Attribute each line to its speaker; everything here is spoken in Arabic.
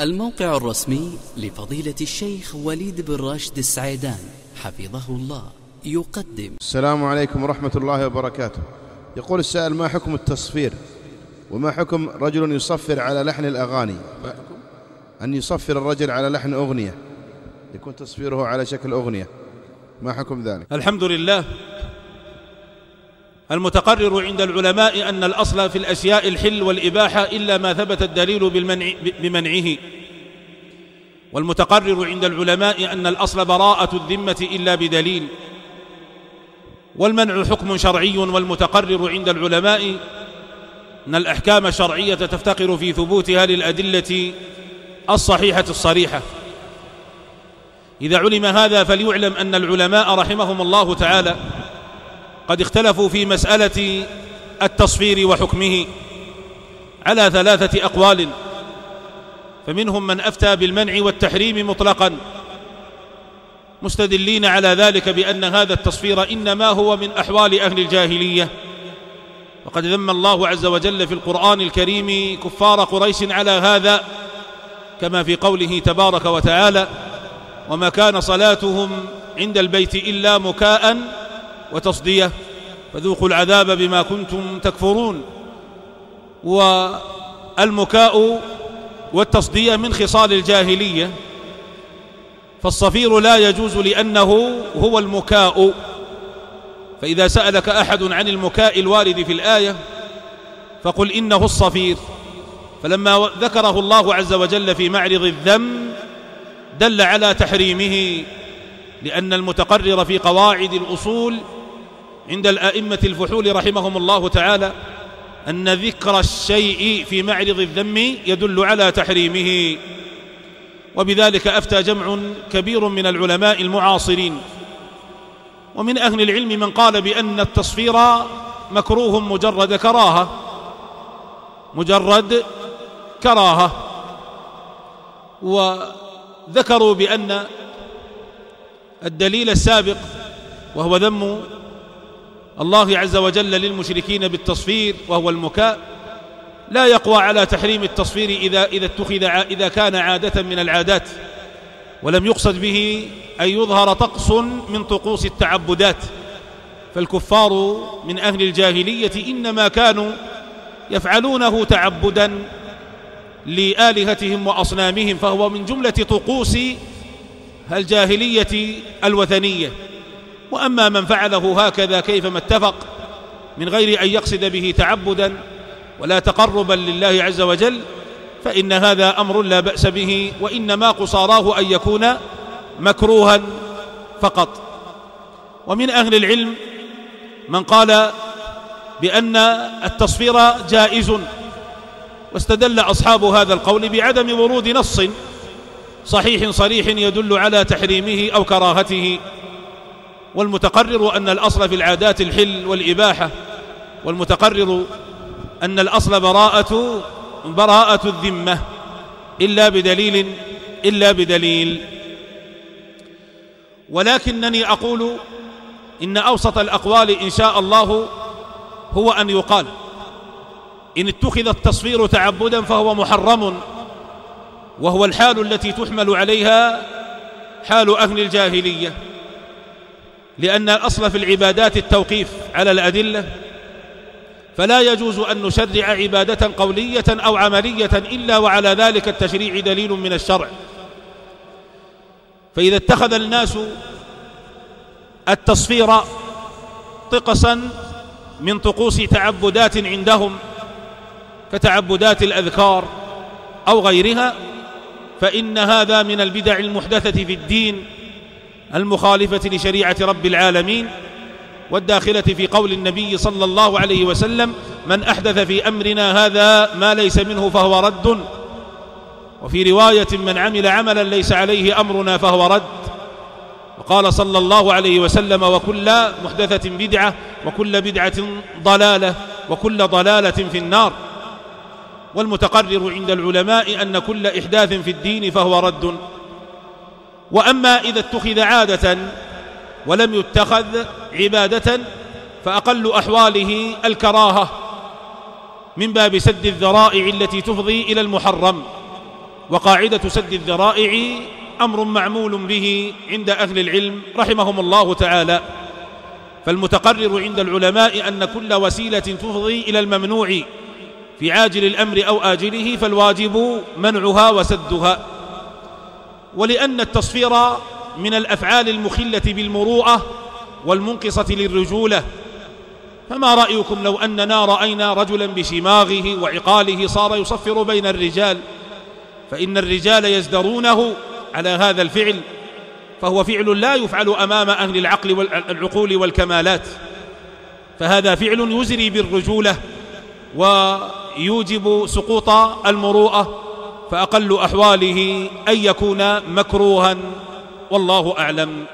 Speaker 1: الموقع الرسمي لفضيلة الشيخ وليد بن راشد السعيدان حفظه الله. يقدم.
Speaker 2: السلام عليكم ورحمة الله وبركاته. يقول السائل ما حكم التصفير؟ وما حكم رجل يصفر على لحن الأغاني؟ أن يصفر الرجل على لحن أغنية. يكون تصفيره على شكل أغنية. ما حكم ذلك؟
Speaker 3: الحمد لله. المتقرر عند العلماء أن الأصل في الأشياء الحل والإباحة إلا ما ثبت الدليل بالمنع بمنعه. والمتقرر عند العلماء أن الأصل براءة الذمة إلا بدليل. والمنع حكم شرعي والمتقرر عند العلماء أن الأحكام الشرعية تفتقر في ثبوتها للأدلة الصحيحة الصريحة. إذا علم هذا فليعلم أن العلماء رحمهم الله تعالى قد اختلفوا في مسألة التصفير وحكمه على ثلاثة أقوال. فمنهم من أفتى بالمنع والتحريم مطلقا مستدلين على ذلك بأن هذا التصفير إنما هو من أحوال أهل الجاهلية. وقد ذم الله عز وجل في القرآن الكريم كفار قريش على هذا كما في قوله تبارك وتعالى وما كان صلاتهم عند البيت إلا مكاء وتصدية فذوقوا العذاب بما كنتم تكفرون. والمكاء والتصدية من خصال الجاهلية فالصفير لا يجوز لأنه هو المكاء. فإذا سألك أحد عن المكاء الوارد في الآية فقل إنه الصفير. فلما ذكره الله عز وجل في معرض الذم دل على تحريمه لأن المتقرر في قواعد الأصول عند الآئمة الفحول رحمهم الله تعالى أن ذكر الشيء في معرض الذم يدل على تحريمه. وبذلك أفتى جمع كبير من العلماء المعاصرين. ومن أهل العلم من قال بأن التصفير مكروه مجرد كراهة مجرد كراهة. وذكروا بأن الدليل السابق وهو ذم الله عز وجل للمشركين بالتصفير وهو المكاء لا يقوى على تحريم التصفير إذا, إذا, اتخذ إذا كان عادة من العادات ولم يقصد به أن يظهر طقس من طقوس التعبدات. فالكفار من أهل الجاهلية إنما كانوا يفعلونه تعبدا لآلهتهم وأصنامهم فهو من جملة طقوس الجاهلية الوثنية. وأما من فعله هكذا كيفما اتفق من غير أن يقصد به تعبدا ولا تقربا لله عز وجل فإن هذا أمر لا بأس به وإنما قصاراه أن يكون مكروها فقط. ومن أهل العلم من قال بأن التصفير جائز واستدل أصحاب هذا القول بعدم ورود نص صحيح صريح يدل على تحريمه أو كراهته. والمتقرر أن الأصل في العادات الحل والإباحة والمتقرر أن الأصل براءة براءة الذمة إلا بدليل إلا بدليل. ولكنني أقول إن أوسط الأقوال إن شاء الله هو أن يقال إن اتخذ التصوير تعبدا فهو محرم وهو الحال التي تحمل عليها حال أهل الجاهلية. لأن الأصل في العبادات التوقيف على الأدلة فلا يجوز أن نشرع عبادة قولية أو عملية إلا وعلى ذلك التشريع دليل من الشرع. فإذا اتخذ الناس التصفير طقسا من طقوس تعبدات عندهم كتعبدات الأذكار أو غيرها فإن هذا من البدع المحدثة في الدين المخالفة لشريعة رب العالمين والداخلة في قول النبي صلى الله عليه وسلم من أحدث في أمرنا هذا ما ليس منه فهو رد وفي رواية من عمل عملا ليس عليه أمرنا فهو رد وقال صلى الله عليه وسلم وكل محدثة بدعة وكل بدعة ضلالة وكل ضلالة في النار والمتقرر عند العلماء أن كل إحداث في الدين فهو رد. وأما إذا اتخذ عادة ولم يتخذ عبادة فأقل أحواله الكراهة من باب سد الذرائع التي تفضي إلى المحرم وقاعدة سد الذرائع أمر معمول به عند أهل العلم رحمهم الله تعالى. فالمتقرر عند العلماء أن كل وسيلة تفضي إلى الممنوع في عاجل الأمر أو آجله فالواجب منعها وسدها. ولأن التصفير من الأفعال المخلة بالمروءة والمنقصة للرجولة. فما رأيكم لو أننا رأينا رجلا بشماغه وعقاله صار يصفر بين الرجال؟ فإن الرجال يزدرونه على هذا الفعل فهو فعل لا يفعل أمام أهل العقل والعقول والكمالات. فهذا فعل يزري بالرجولة ويوجب سقوط المروءة فأقل أحواله أن يكون مكروها والله أعلم.